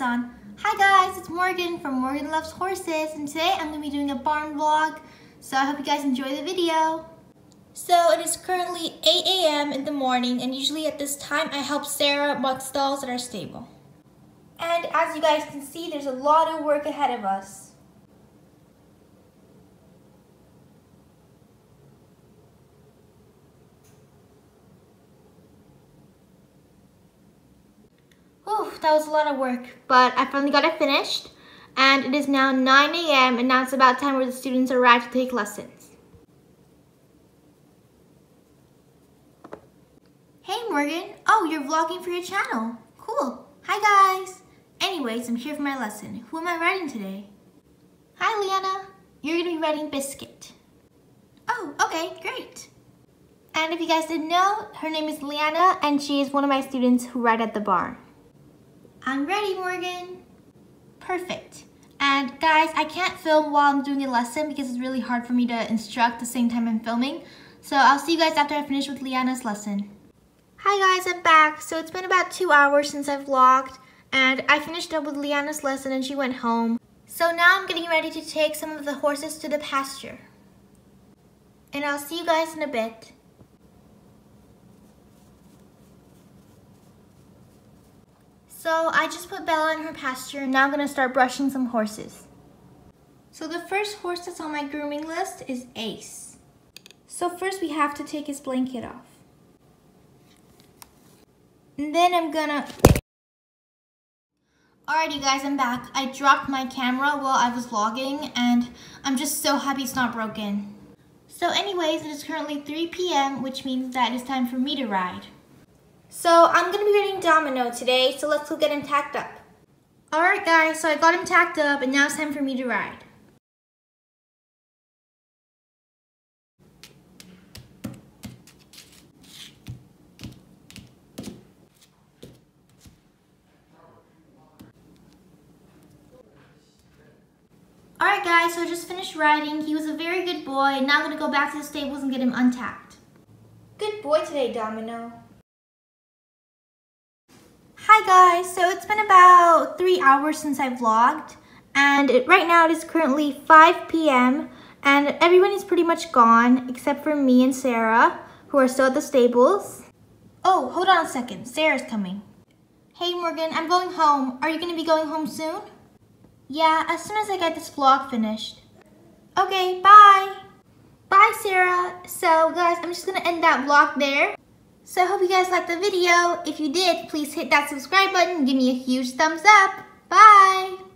on. Hi guys, it's Morgan from Morgan Loves Horses and today I'm going to be doing a barn vlog. So I hope you guys enjoy the video. So it is currently 8 a.m. in the morning and usually at this time I help Sarah mark stalls at our stable. And as you guys can see, there's a lot of work ahead of us. That was a lot of work, but I finally got it finished. And it is now 9 a.m. and now it's about time where the students arrive to take lessons. Hey Morgan, oh, you're vlogging for your channel. Cool. Hi guys. Anyways, I'm here for my lesson. Who am I riding today? Hi Leanna. You're gonna be riding Biscuit. Oh, okay, great. And if you guys didn't know, her name is Leanna and she is one of my students who write at the barn. I'm ready, Morgan. Perfect. And guys, I can't film while I'm doing a lesson because it's really hard for me to instruct the same time I'm filming. So I'll see you guys after I finish with Leanna's lesson. Hi guys, I'm back. So it's been about two hours since I've vlogged and I finished up with Leanna's lesson and she went home. So now I'm getting ready to take some of the horses to the pasture. And I'll see you guys in a bit. So I just put Bella in her pasture and now I'm gonna start brushing some horses. So the first horse that's on my grooming list is Ace. So first we have to take his blanket off. And then I'm gonna... Alright you guys, I'm back. I dropped my camera while I was vlogging and I'm just so happy it's not broken. So anyways, it is currently 3 p.m. which means that it's time for me to ride. So I'm gonna be riding Domino today, so let's go get him tacked up. Alright guys, so I got him tacked up and now it's time for me to ride. Alright guys, so I just finished riding. He was a very good boy. Now I'm gonna go back to the stables and get him untacked. Good boy today, Domino. Hi guys, so it's been about three hours since I vlogged and it, right now it is currently 5 p.m. and everyone is pretty much gone except for me and Sarah who are still at the stables. Oh, hold on a second, Sarah's coming. Hey Morgan, I'm going home. Are you going to be going home soon? Yeah, as soon as I get this vlog finished. Okay, bye. Bye Sarah. So guys, I'm just going to end that vlog there. So I hope you guys liked the video. If you did, please hit that subscribe button give me a huge thumbs up. Bye!